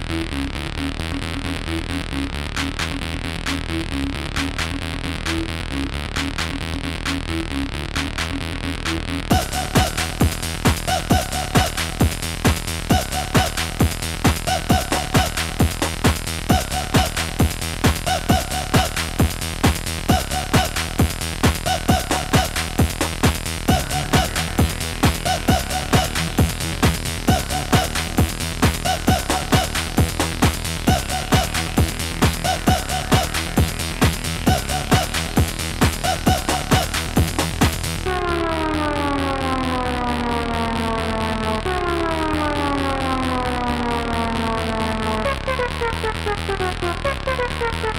Thank you. Música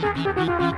作者様は